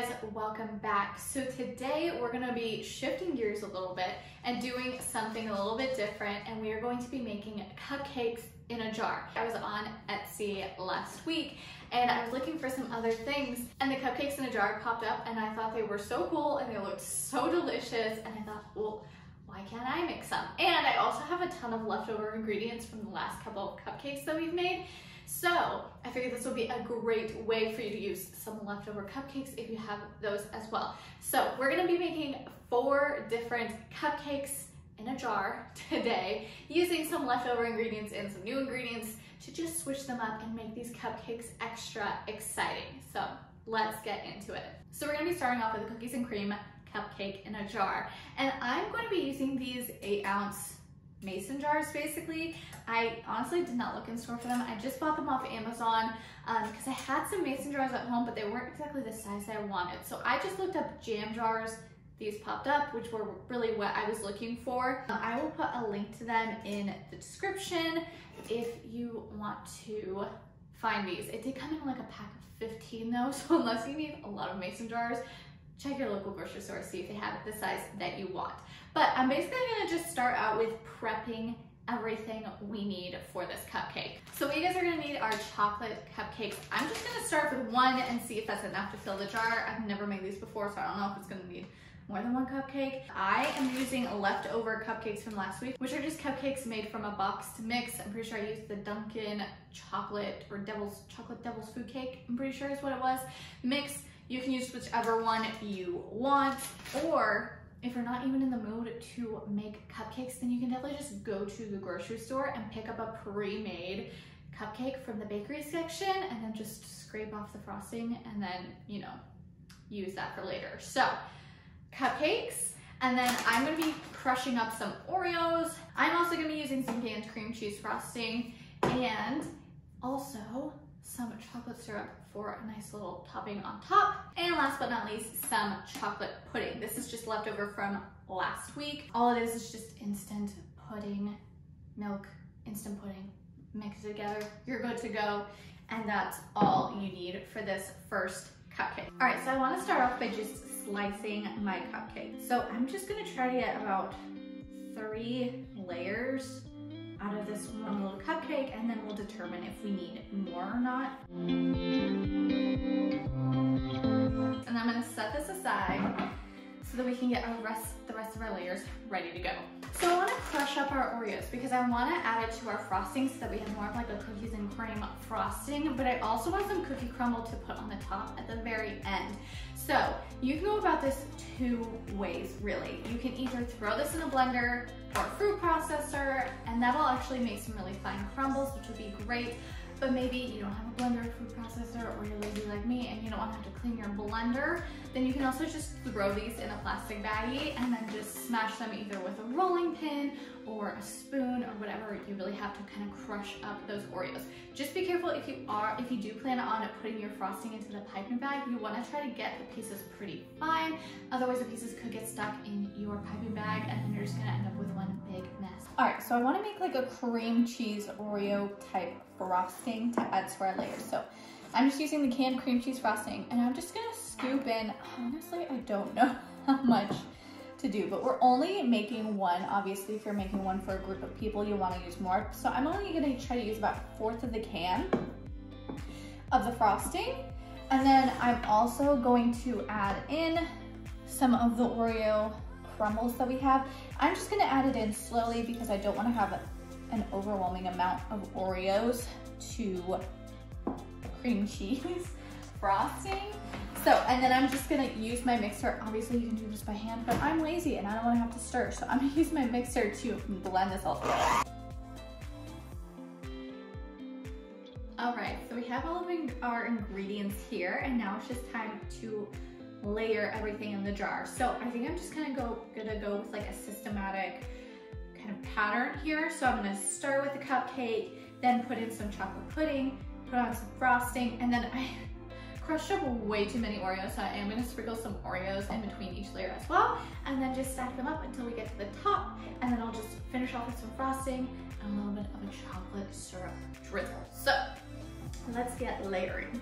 guys, welcome back. So today we're gonna be shifting gears a little bit and doing something a little bit different and we are going to be making cupcakes in a jar. I was on Etsy last week and I was looking for some other things and the cupcakes in a jar popped up and I thought they were so cool and they looked so delicious and I thought, well, why can't I make some? And I also have a ton of leftover ingredients from the last couple of cupcakes that we've made. So I figured this would be a great way for you to use some leftover cupcakes if you have those as well. So we're gonna be making four different cupcakes in a jar today using some leftover ingredients and some new ingredients to just switch them up and make these cupcakes extra exciting. So let's get into it. So we're gonna be starting off with a cookies and cream cupcake in a jar. And I'm to be using these eight ounce mason jars basically. I honestly did not look in store for them. I just bought them off Amazon because um, I had some mason jars at home, but they weren't exactly the size I wanted. So I just looked up jam jars. These popped up, which were really what I was looking for. Um, I will put a link to them in the description if you want to find these. It did come in like a pack of 15 though, so unless you need a lot of mason jars, check your local grocery store, see if they have it the size that you want. But I'm basically gonna just start out with prepping everything we need for this cupcake. So you guys are gonna need our chocolate cupcakes. I'm just gonna start with one and see if that's enough to fill the jar. I've never made these before, so I don't know if it's gonna need more than one cupcake. I am using leftover cupcakes from last week, which are just cupcakes made from a boxed mix. I'm pretty sure I used the Dunkin' chocolate or devil's chocolate devil's food cake, I'm pretty sure is what it was, mix. You can use whichever one you want, or if you're not even in the mood to make cupcakes, then you can definitely just go to the grocery store and pick up a pre-made cupcake from the bakery section and then just scrape off the frosting and then, you know, use that for later. So cupcakes, and then I'm gonna be crushing up some Oreos. I'm also gonna be using some canned cream cheese frosting and also some chocolate syrup for a nice little topping on top. And last but not least, some chocolate pudding. This is just leftover from last week. All it is is just instant pudding, milk, instant pudding, mix it together, you're good to go. And that's all you need for this first cupcake. All right, so I wanna start off by just slicing my cupcake. So I'm just gonna try to get about three layers out of this one little cupcake and then we'll determine if we need more or not. And I'm gonna set this aside so that we can get rest, the rest of our layers ready to go. So I wanna crush up our Oreos because I wanna add it to our frosting so that we have more of like a cookies and cream frosting, but I also want some cookie crumble to put on the top at the very end. So you can go about this two ways, really. You can either throw this in a blender or a fruit processor, and that'll actually make some really fine crumbles, which would be great but maybe you don't have a blender or food processor or you're lazy like me and you don't want to have to clean your blender, then you can also just throw these in a plastic baggie and then just smash them either with a rolling pin or a spoon or whatever you really have to kind of crush up those Oreos. Just be careful if you are, if you do plan on putting your frosting into the piping bag, you want to try to get the pieces pretty fine. Otherwise the pieces could get stuck in your piping bag and then you're just All right, so I wanna make like a cream cheese Oreo type frosting to add to our layers. So I'm just using the canned cream cheese frosting and I'm just gonna scoop in, honestly, I don't know how much to do, but we're only making one. Obviously, if you're making one for a group of people, you wanna use more. So I'm only gonna try to use about fourth of the can of the frosting. And then I'm also going to add in some of the Oreo crumbles that we have. I'm just gonna add it in slowly because I don't wanna have an overwhelming amount of Oreos to cream cheese frosting. So, and then I'm just gonna use my mixer. Obviously you can do this by hand, but I'm lazy and I don't wanna have to stir. So I'm gonna use my mixer to blend this all together. All right, so we have all of our ingredients here and now it's just time to layer everything in the jar. So I think I'm just gonna go, gonna go with like a systematic kind of pattern here. So I'm gonna start with the cupcake, then put in some chocolate pudding, put on some frosting, and then I crushed up way too many Oreos, so I am gonna sprinkle some Oreos in between each layer as well, and then just stack them up until we get to the top, off with some frosting and a little bit of a chocolate syrup drizzle. So let's get layering.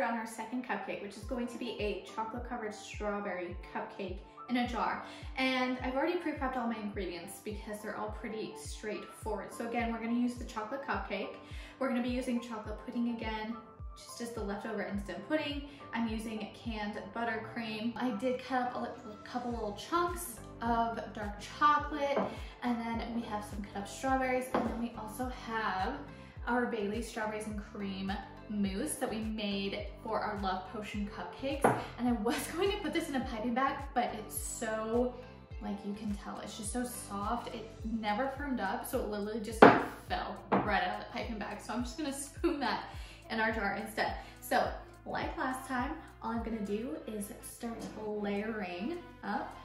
Started on our second cupcake, which is going to be a chocolate covered strawberry cupcake in a jar. And I've already pre-prepped all my ingredients because they're all pretty straightforward. So again, we're gonna use the chocolate cupcake. We're gonna be using chocolate pudding again, which is just the leftover instant pudding. I'm using canned buttercream. I did cut up a couple little chunks of dark chocolate, and then we have some cut up strawberries, and then we also have our Bailey strawberries and cream mousse that we made for our Love Potion cupcakes. And I was going to put this in a piping bag, but it's so, like you can tell, it's just so soft. It never firmed up, so it literally just like fell right out of the piping bag. So I'm just gonna spoon that in our jar instead. So like last time, all I'm gonna do is start layering up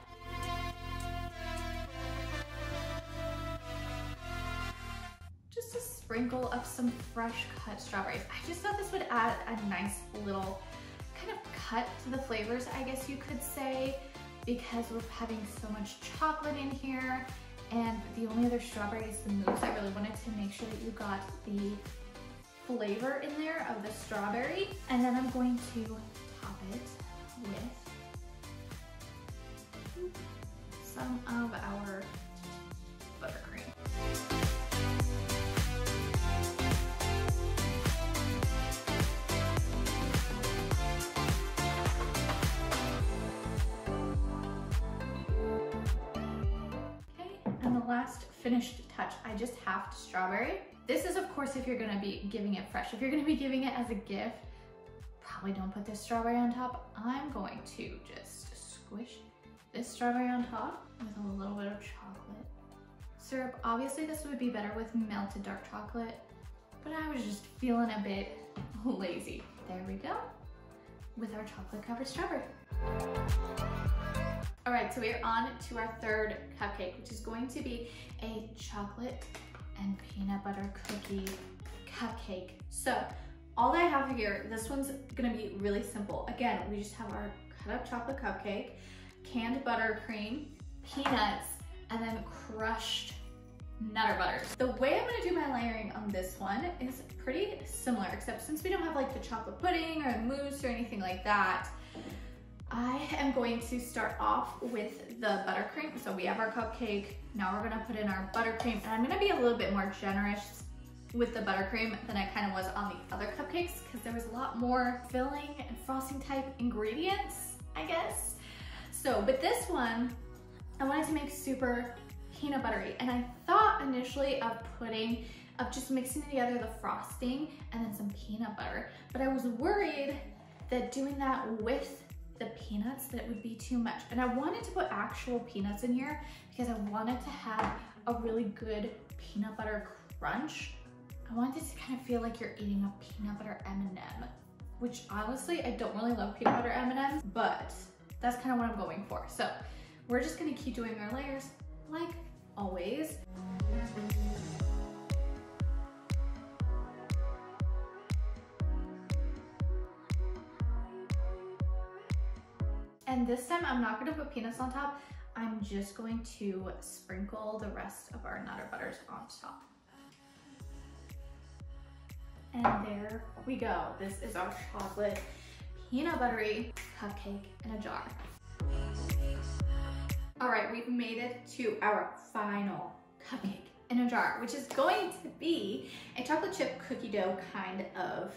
sprinkle of some fresh cut strawberries. I just thought this would add a nice little kind of cut to the flavors, I guess you could say, because we're having so much chocolate in here. And the only other strawberry is the mousse. I really wanted to make sure that you got the flavor in there of the strawberry. And then I'm going to top it with some of our last finished touch, I just halved strawberry. This is of course if you're gonna be giving it fresh. If you're gonna be giving it as a gift, probably don't put this strawberry on top. I'm going to just squish this strawberry on top with a little bit of chocolate syrup. Obviously this would be better with melted dark chocolate, but I was just feeling a bit lazy. There we go, with our chocolate covered strawberry. All right, so we are on to our third cupcake, which is going to be a chocolate and peanut butter cookie cupcake. So all I have here, this one's gonna be really simple. Again, we just have our cut up chocolate cupcake, canned buttercream, peanuts, and then crushed nutter butters. The way I'm gonna do my layering on this one is pretty similar, except since we don't have like the chocolate pudding or mousse or anything like that, I am going to start off with the buttercream. So we have our cupcake. Now we're gonna put in our buttercream and I'm gonna be a little bit more generous with the buttercream than I kind of was on the other cupcakes because there was a lot more filling and frosting type ingredients, I guess. So, but this one, I wanted to make super peanut buttery and I thought initially of putting, of just mixing together the frosting and then some peanut butter, but I was worried that doing that with the peanuts that would be too much. And I wanted to put actual peanuts in here because I wanted to have a really good peanut butter crunch. I wanted to kind of feel like you're eating a peanut butter M&M, which honestly, I don't really love peanut butter M&Ms, but that's kind of what I'm going for. So we're just gonna keep doing our layers like always. And this time I'm not gonna put peanuts on top. I'm just going to sprinkle the rest of our nutter butters on top. And there we go. This is our chocolate peanut buttery cupcake in a jar. All right, we've made it to our final cupcake in a jar, which is going to be a chocolate chip cookie dough kind of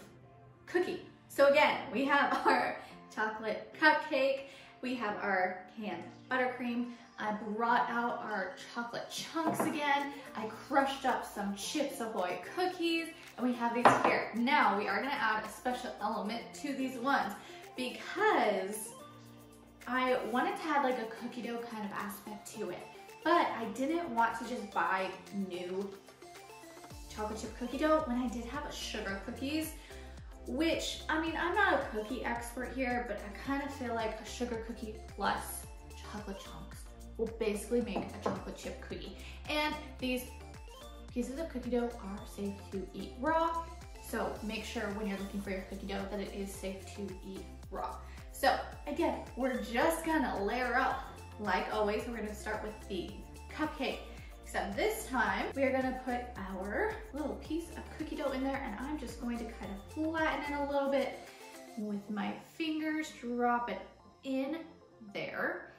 cookie. So again, we have our chocolate cupcake we have our canned buttercream. I brought out our chocolate chunks again. I crushed up some Chips Ahoy cookies, and we have these here. Now, we are gonna add a special element to these ones because I wanted to add like a cookie dough kind of aspect to it, but I didn't want to just buy new chocolate chip cookie dough when I did have sugar cookies which, I mean, I'm not a cookie expert here, but I kind of feel like a sugar cookie plus chocolate chunks will basically make a chocolate chip cookie. And these pieces of cookie dough are safe to eat raw. So make sure when you're looking for your cookie dough that it is safe to eat raw. So again, we're just gonna layer up. Like always, we're gonna start with the cupcake. Time, we're gonna put our little piece of cookie dough in there and I'm just going to kind of flatten it a little bit with my fingers, drop it in there.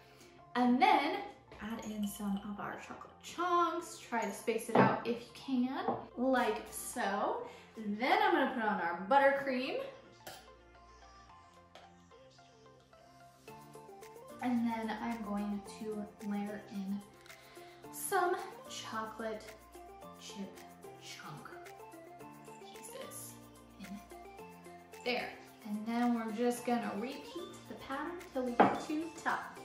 And then add in some of our chocolate chunks. Try to space it out if you can, like so. Then I'm gonna put on our buttercream. And then I'm going to layer in some chocolate chip chunk pieces in there. And then we're just gonna repeat the pattern till we get to top.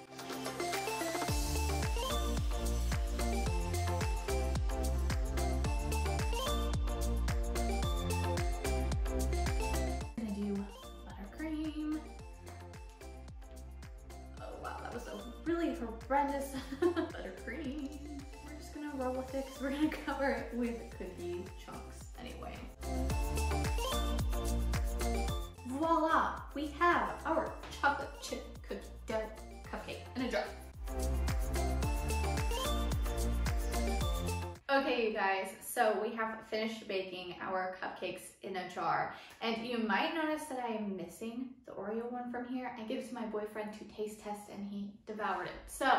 I'm gonna do buttercream. Oh wow, that was a really horrendous buttercream. With it because we're gonna cover it with cookie chunks anyway. Voila! We have our chocolate chip cookie dough cupcake in a jar. Okay, you guys, so we have finished baking our cupcakes in a jar. And you might notice that I am missing the Oreo one from here. I gave it to my boyfriend to taste test and he devoured it. So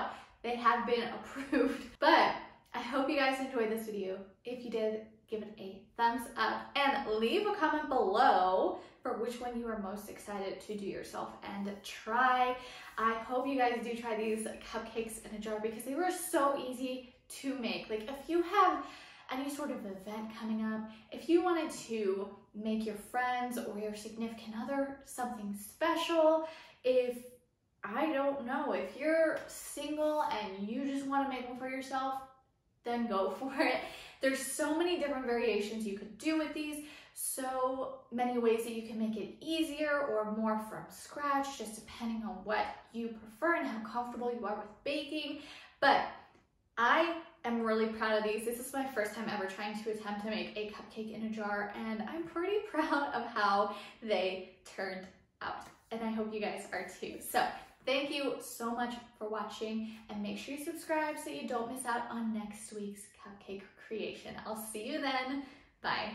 they have been approved. But I hope you guys enjoyed this video. If you did, give it a thumbs up and leave a comment below for which one you are most excited to do yourself and try. I hope you guys do try these cupcakes in a jar because they were so easy to make. Like if you have any sort of event coming up, if you wanted to make your friends or your significant other something special, if I don't know, if you're single and you just want to make one for yourself, then go for it. There's so many different variations you could do with these, so many ways that you can make it easier or more from scratch, just depending on what you prefer and how comfortable you are with baking. But I am really proud of these. This is my first time ever trying to attempt to make a cupcake in a jar and I'm pretty proud of how they turned out. And I hope you guys are too. So Thank you so much for watching and make sure you subscribe so you don't miss out on next week's cupcake creation. I'll see you then. Bye.